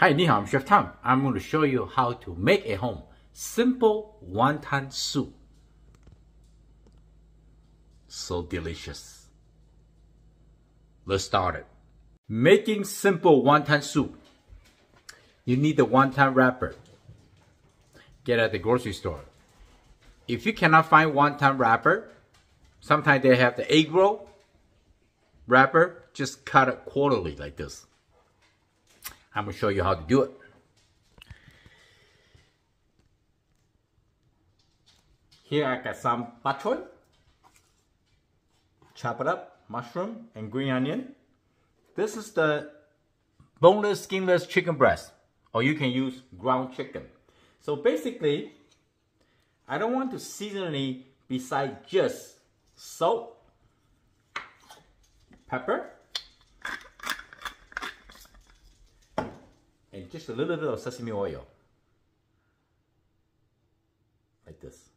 Hi, 你好, I'm Chef Tom. I'm going to show you how to make a home simple wonton soup. So delicious. Let's start it. Making simple wonton soup. You need the wonton wrapper. Get at the grocery store. If you cannot find wonton wrapper, sometimes they have the egg roll wrapper. Just cut it quarterly like this. I'm going to show you how to do it. Here I got some bok choy. Chop it up, mushroom and green onion. This is the boneless, skinless chicken breast. Or you can use ground chicken. So basically, I don't want to season any besides just salt, pepper, and just a little bit of sesame oil. Like this.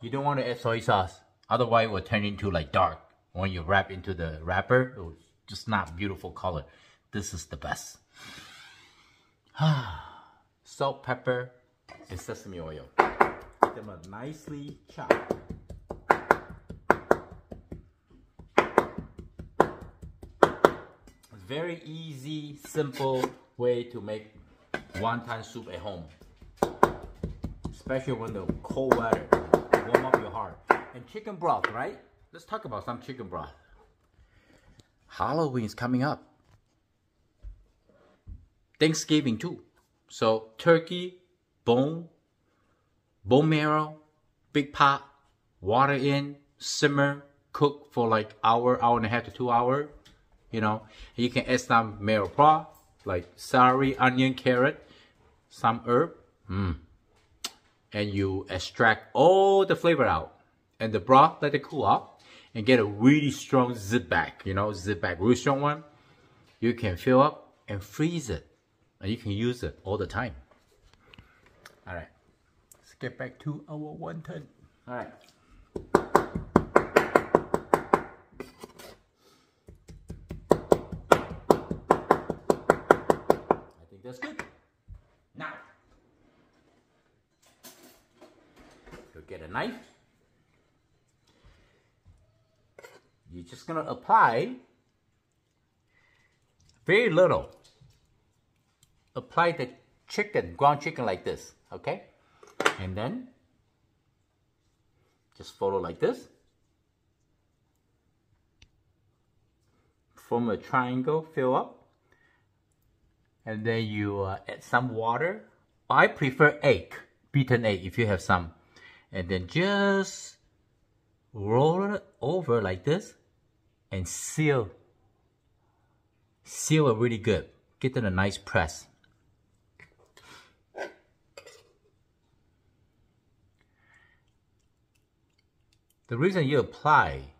You don't want to add soy sauce, otherwise it will turn into like dark. When you wrap into the wrapper, it will just not beautiful color. This is the best. Salt, pepper, and sesame oil. Get them nicely chopped. Very easy, simple way to make wonton soup at home. Especially when the cold weather warm up your heart. And chicken broth, right? Let's talk about some chicken broth. Halloween is coming up. Thanksgiving too. So turkey, bone, bone marrow, big pot, water in, simmer, cook for like hour, hour and a half to two hour you know. You can add some marrow broth, like celery, onion, carrot, some herb, mm. and you extract all the flavor out. And the broth, let it cool off, and get a really strong zip back, you know, zip back, really strong one. You can fill up and freeze it, and you can use it all the time. All right, let's get back to our wonton. All right. That's good. Now, you'll get a knife. You're just gonna apply very little. Apply the chicken, ground chicken like this, okay? And then just follow like this. Form a triangle, fill up and then you uh, add some water. I prefer egg, beaten egg if you have some. And then just roll it over like this and seal. Seal it really good. Get it a nice press. The reason you apply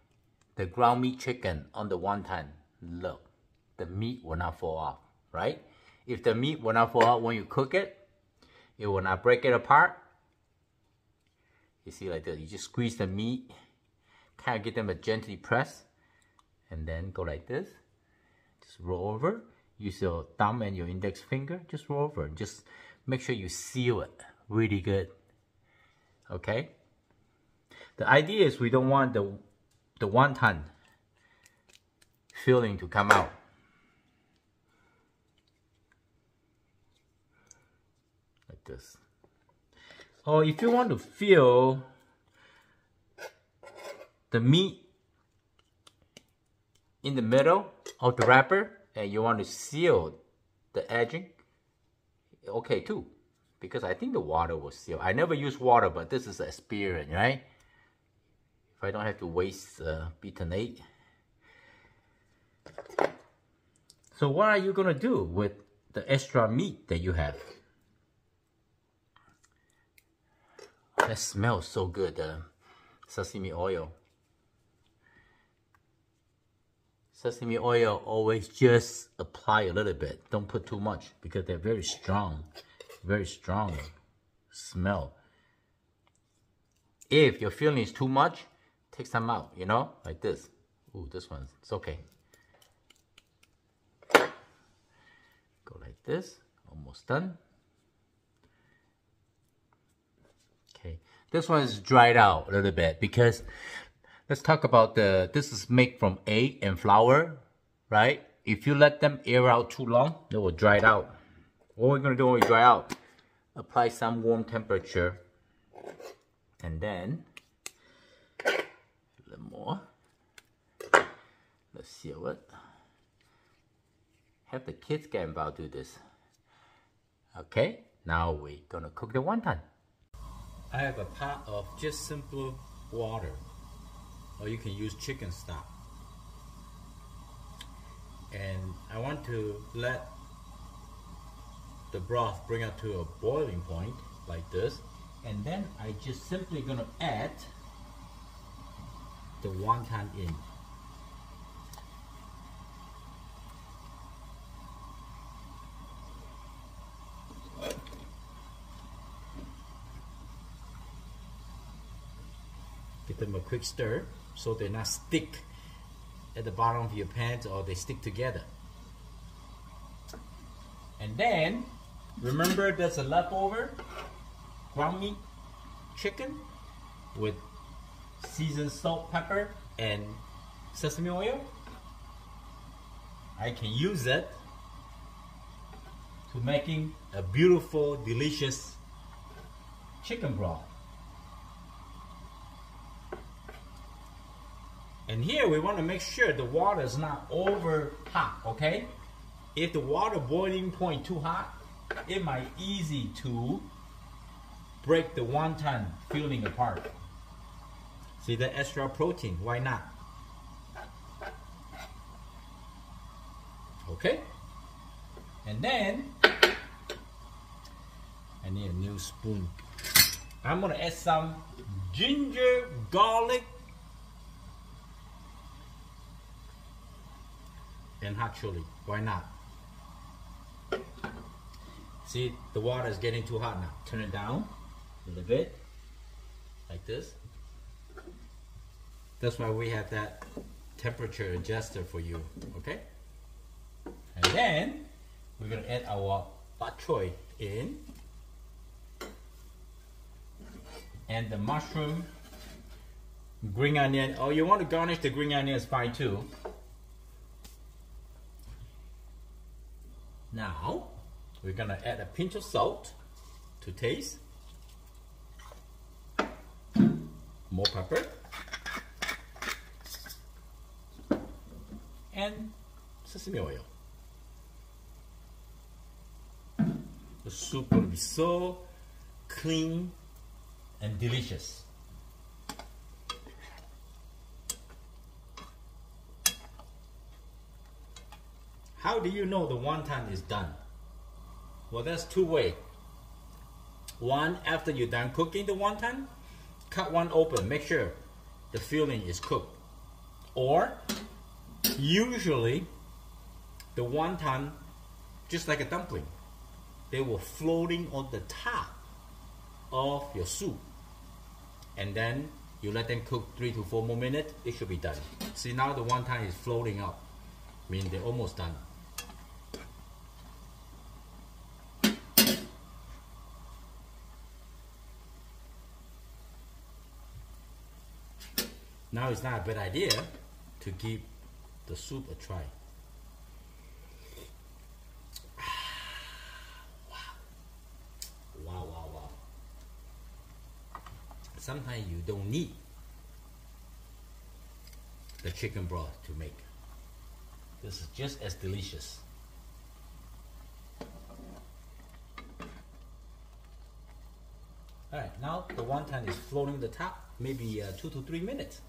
the ground meat chicken on the wonton, look, the meat will not fall off, right? If the meat will not fall out when you cook it, it will not break it apart. You see like this, you just squeeze the meat, kind of get them a gently press, and then go like this. Just roll over. Use your thumb and your index finger, just roll over. Just make sure you seal it really good. Okay? The idea is we don't want the, the wonton filling to come out. This. Or if you want to feel the meat in the middle of the wrapper and you want to seal the edging, okay too. Because I think the water will seal. I never use water, but this is an experience, right? If I don't have to waste uh, beaten egg. So what are you going to do with the extra meat that you have? That smells so good, the sesame oil. Sesame oil, always just apply a little bit. Don't put too much because they're very strong, very strong smell. If your feeling is too much, take some out, you know, like this. Ooh, this one, it's okay. Go like this. Almost done. Okay, this one is dried out a little bit because let's talk about the, this is made from egg and flour, right? If you let them air out too long, they will dry it out. What we're gonna do when we dry out, apply some warm temperature and then a little more. Let's see what. Have the kids get involved do this. Okay, now we're gonna cook the wonton. I have a pot of just simple water, or you can use chicken stock. And I want to let the broth bring up to a boiling point like this. And then I just simply gonna add the wonton in. Give them a quick stir so they're not stick at the bottom of your pans or they stick together. And then, remember there's a leftover ground meat chicken with seasoned salt, pepper, and sesame oil. I can use it to making a beautiful, delicious chicken broth. And here we want to make sure the water is not over hot, okay? If the water boiling point too hot, it might easy to break the wonton filling apart. See the extra protein, why not? Okay? And then, I need a new spoon. I'm gonna add some ginger, garlic, and hot chili. Why not? See, the water is getting too hot now. Turn it down a little bit, like this. That's why we have that temperature adjuster for you, okay? And then, we're gonna add our bok choy in. And the mushroom, green onion. Oh, you want to garnish the green onion is fine too. Now, we're gonna add a pinch of salt to taste. More pepper. And sesame oil. The soup will be so clean and delicious. How do you know the wonton is done? Well, there's two ways. One, after you're done cooking the wonton, cut one open, make sure the filling is cooked. Or, usually, the wonton, just like a dumpling, they were floating on the top of your soup. And then you let them cook three to four more minutes, it should be done. See now the wonton is floating up, meaning they're almost done. Now it's not a bad idea to give the soup a try. Wow, wow, wow. Sometimes you don't need the chicken broth to make. This is just as delicious. Alright, now the wonton is floating the top, maybe uh, two to three minutes.